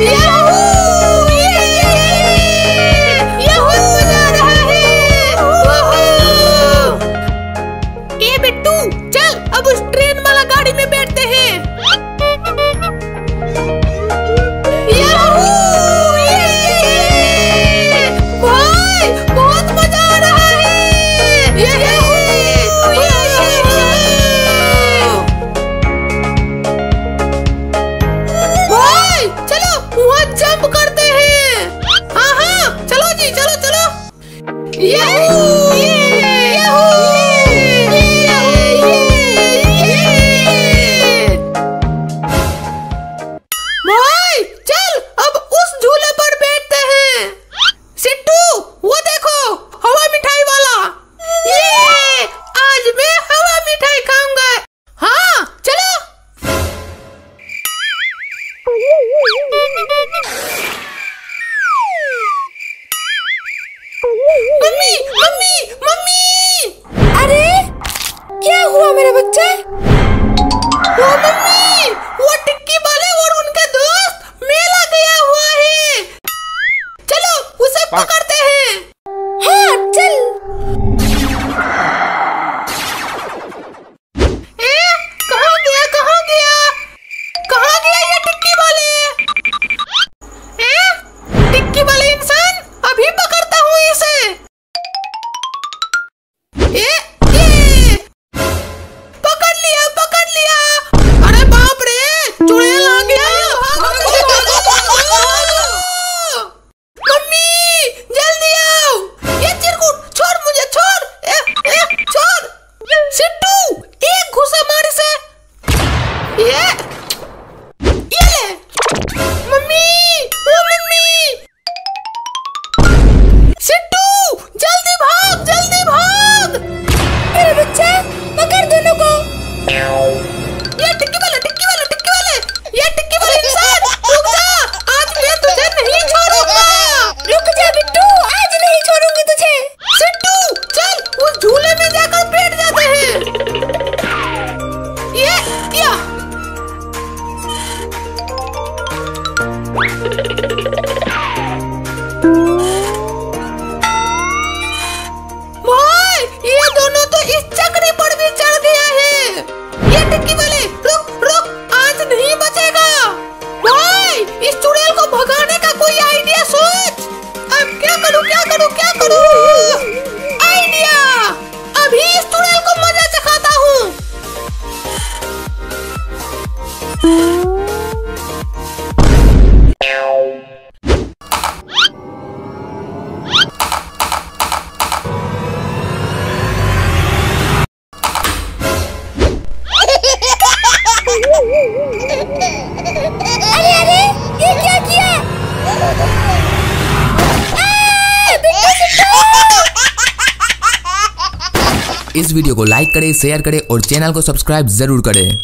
Yeah! Uh! ¡Vamos! इस video को like करें शेयर करें और चैनल को सब्सक्राइब ज़रूर करें।